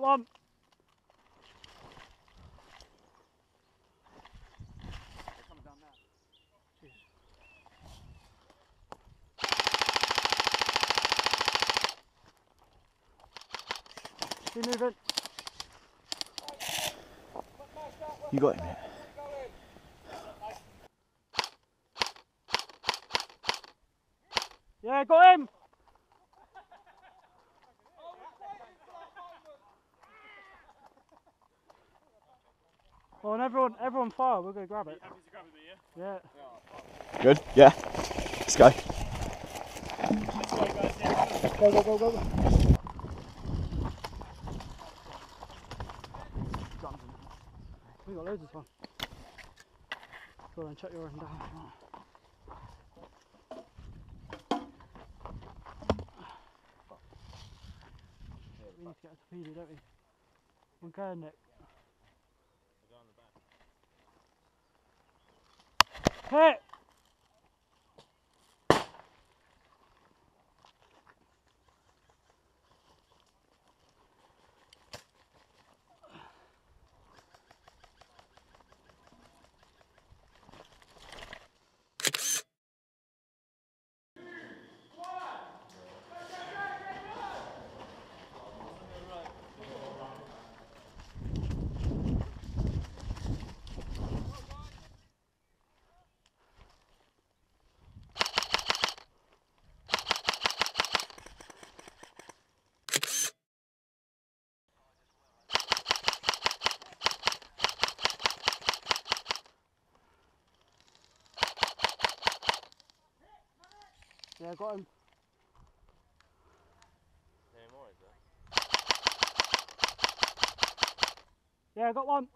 got one. Keep moving. You got him. Here. Yeah, got him. Well, and everyone, everyone fire. We'll go grab it. Yeah. Good. Yeah. Let's go. Go, go, go, go. go. We got loads of fun. Go and check your end down. if you want. We need to get a torpedo, don't we? We're going, Nick. Hit! Yeah, got him. Any more? Yeah, I got one.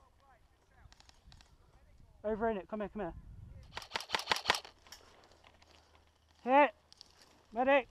Over in it. Come here, come here. Hit. Medic.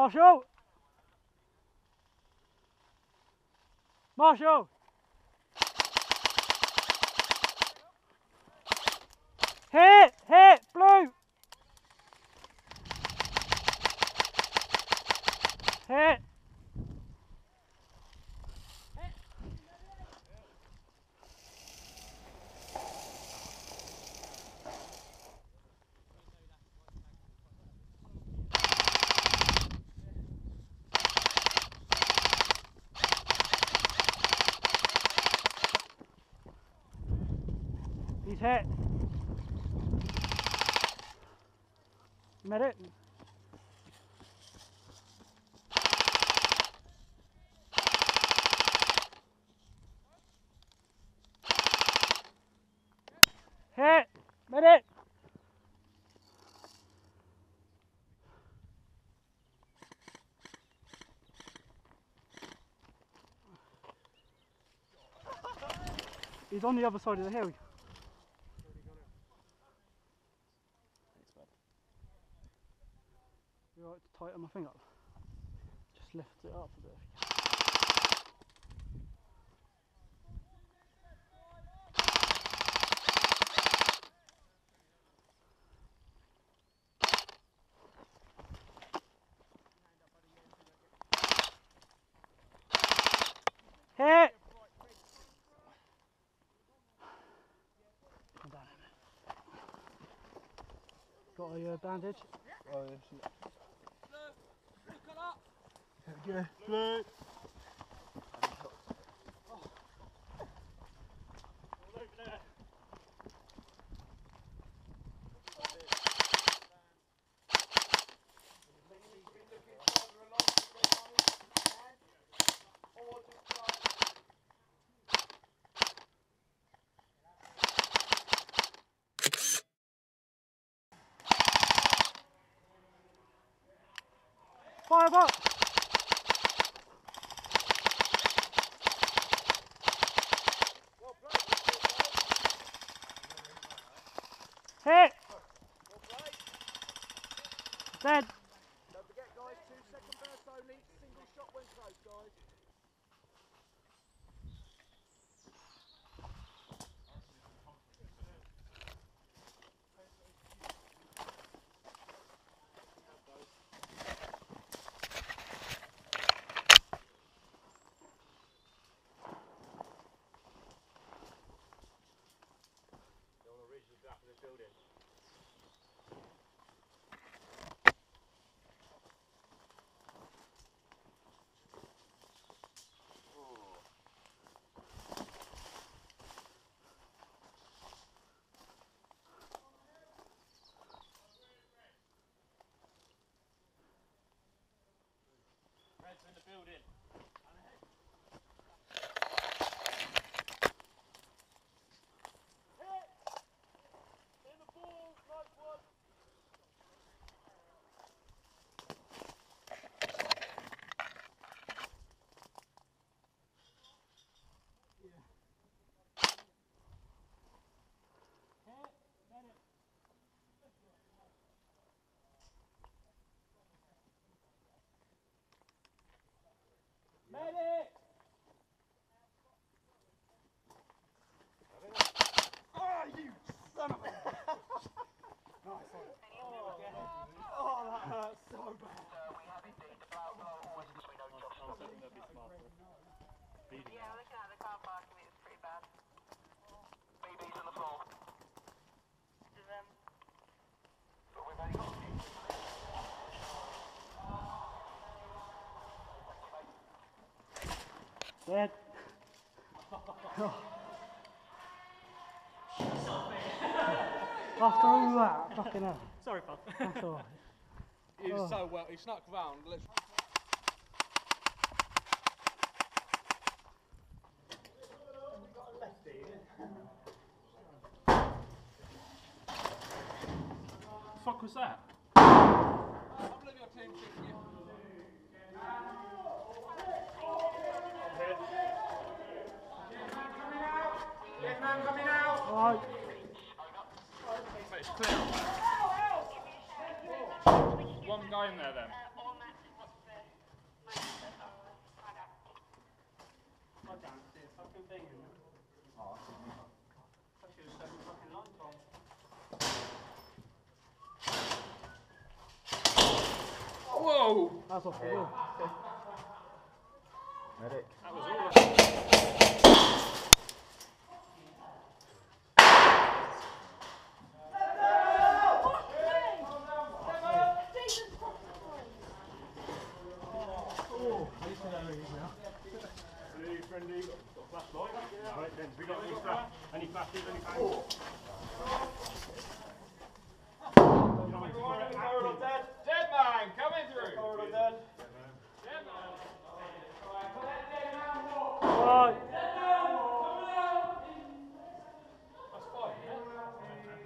Marshall. Marshall. Hit. Medic. Hit. Medic. He's on the other side of the hill. You right to tighten my up? Just lift it up a bit. Hit! Got a uh, bandage? Oh, yeah. Blue. Fire up! Don't forget, guys, two second bursts only. Single shot when close, guys. Dead. After all that, fucking hell. Sorry, pal. That's alright. He was Oh. so well. He snuck round. Let's. fuck was that? I believe your team kicking you. Alright. It's clear. One guy in there then. Uh, all Max, what's the... Max, uh, find out. I can't see a fucking thing in there. Then. I should have set the fucking lights. Whoa! That's off the wheel. Medic. That was all. Dead man, coming through. Dead man. Alright. That's five, yeah?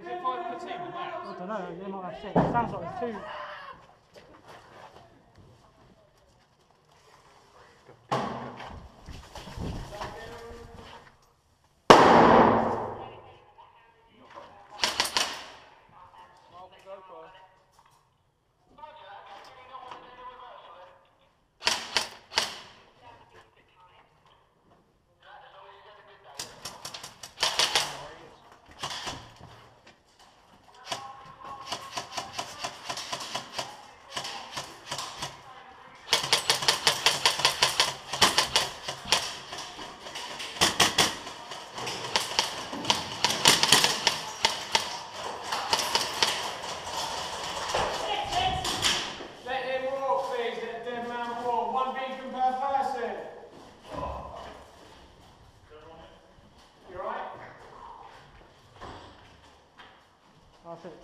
Is it five per team in I know, they might have six. It sounds like there's two.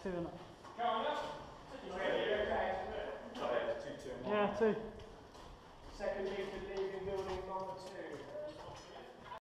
Two in it. Come on up. You ready? You okay? Yeah, two. Second